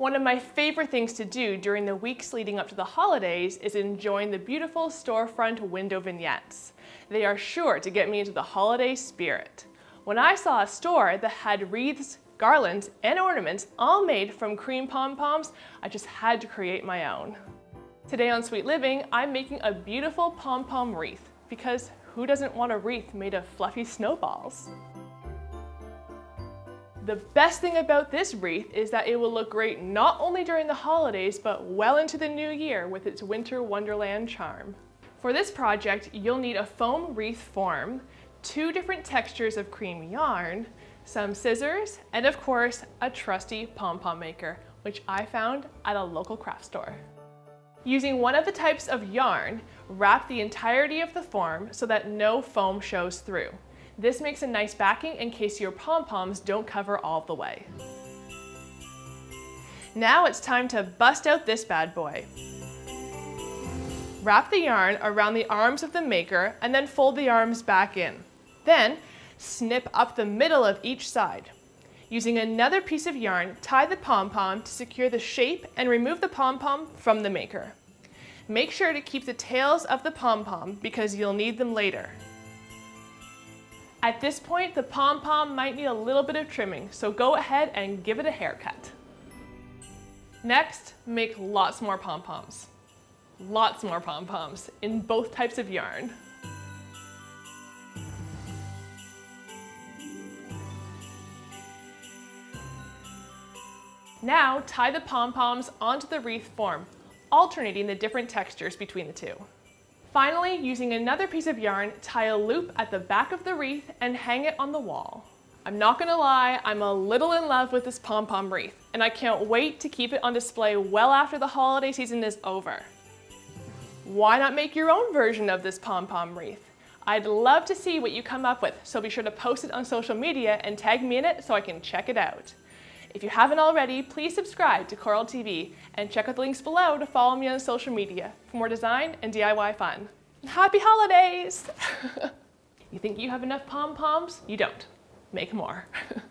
One of my favorite things to do during the weeks leading up to the holidays is enjoying the beautiful storefront window vignettes. They are sure to get me into the holiday spirit. When I saw a store that had wreaths, garlands, and ornaments all made from cream pom-poms, I just had to create my own. Today on Sweet Living, I'm making a beautiful pom-pom wreath because who doesn't want a wreath made of fluffy snowballs? The best thing about this wreath is that it will look great not only during the holidays, but well into the new year with its winter wonderland charm. For this project, you'll need a foam wreath form, two different textures of cream yarn, some scissors, and of course, a trusty pom-pom maker, which I found at a local craft store. Using one of the types of yarn, wrap the entirety of the form so that no foam shows through. This makes a nice backing in case your pom-poms don't cover all the way. Now it's time to bust out this bad boy. Wrap the yarn around the arms of the maker and then fold the arms back in. Then snip up the middle of each side. Using another piece of yarn, tie the pom-pom to secure the shape and remove the pom-pom from the maker. Make sure to keep the tails of the pom-pom because you'll need them later. At this point, the pom-pom might need a little bit of trimming, so go ahead and give it a haircut. Next, make lots more pom-poms. Lots more pom-poms in both types of yarn. Now, tie the pom-poms onto the wreath form, alternating the different textures between the two. Finally, using another piece of yarn, tie a loop at the back of the wreath and hang it on the wall. I'm not gonna lie, I'm a little in love with this pom-pom wreath, and I can't wait to keep it on display well after the holiday season is over. Why not make your own version of this pom-pom wreath? I'd love to see what you come up with, so be sure to post it on social media and tag me in it so I can check it out. If you haven't already, please subscribe to Coral TV and check out the links below to follow me on social media for more design and DIY fun. Happy holidays! you think you have enough pom-poms? You don't. Make more.